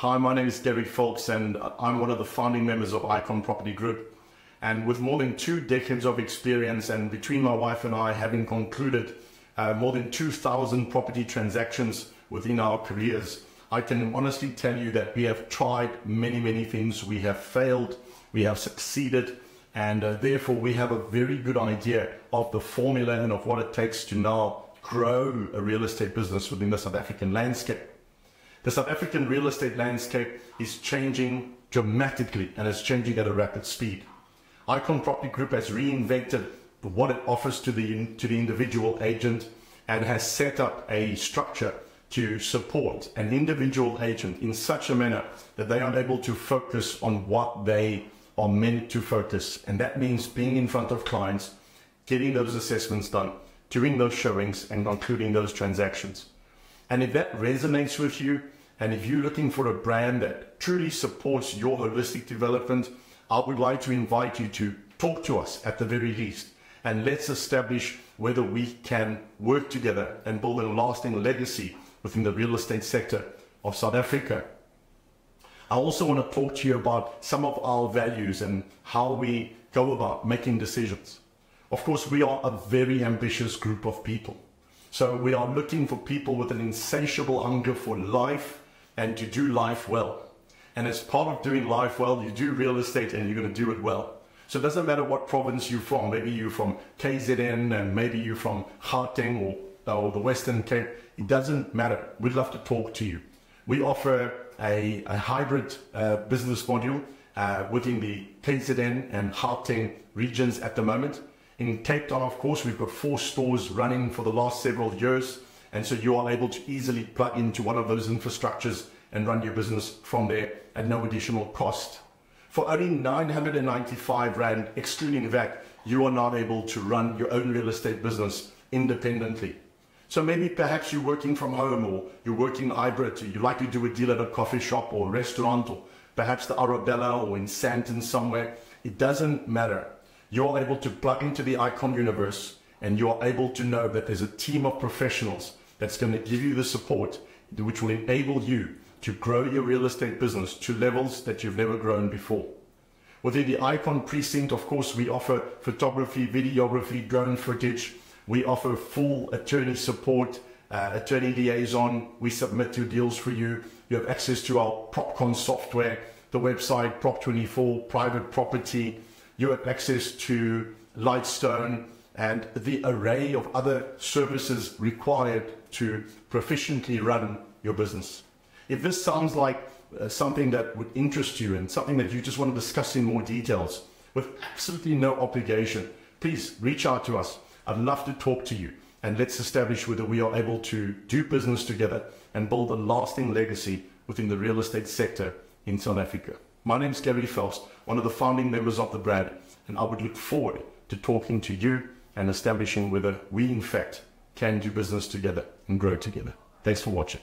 Hi, my name is Gary Folks, and I'm one of the founding members of Icon Property Group. And with more than two decades of experience, and between my wife and I having concluded uh, more than 2,000 property transactions within our careers, I can honestly tell you that we have tried many, many things. We have failed, we have succeeded, and uh, therefore we have a very good idea of the formula and of what it takes to now grow a real estate business within the South African landscape. The South African real estate landscape is changing dramatically and is changing at a rapid speed. Icon Property Group has reinvented what it offers to the, to the individual agent and has set up a structure to support an individual agent in such a manner that they are able to focus on what they are meant to focus. And that means being in front of clients, getting those assessments done, doing those showings and concluding those transactions. And if that resonates with you, and if you're looking for a brand that truly supports your holistic development, I would like to invite you to talk to us at the very least. And let's establish whether we can work together and build a lasting legacy within the real estate sector of South Africa. I also want to talk to you about some of our values and how we go about making decisions. Of course, we are a very ambitious group of people. So we are looking for people with an insatiable hunger for life and to do life well. And as part of doing life well, you do real estate and you're going to do it well. So it doesn't matter what province you're from. Maybe you're from KZN and maybe you're from Gauteng or, or the Western Cape. It doesn't matter. We'd love to talk to you. We offer a, a hybrid uh, business module uh, within the KZN and Gauteng regions at the moment. In Cape Town, of course, we've got four stores running for the last several years. And so you are able to easily plug into one of those infrastructures and run your business from there at no additional cost. For only 995 Rand, excluding VAT, you are not able to run your own real estate business independently. So maybe perhaps you're working from home or you're working hybrid, you like to do a deal at a coffee shop or restaurant or perhaps the Arabella or in Sandton somewhere. It doesn't matter you're able to plug into the ICON universe and you're able to know that there's a team of professionals that's going to give you the support which will enable you to grow your real estate business to levels that you've never grown before. Within the ICON precinct, of course, we offer photography, videography, drone footage. We offer full attorney support, uh, attorney liaison. We submit your deals for you. You have access to our PropCon software, the website, Prop24, private property, you have access to Lightstone and the array of other services required to proficiently run your business. If this sounds like uh, something that would interest you and something that you just want to discuss in more details with absolutely no obligation, please reach out to us. I'd love to talk to you and let's establish whether we are able to do business together and build a lasting legacy within the real estate sector in South Africa. My name is Gary Faust, one of the founding members of the BRAD, and I would look forward to talking to you and establishing whether we, in fact, can do business together and grow together. Thanks for watching.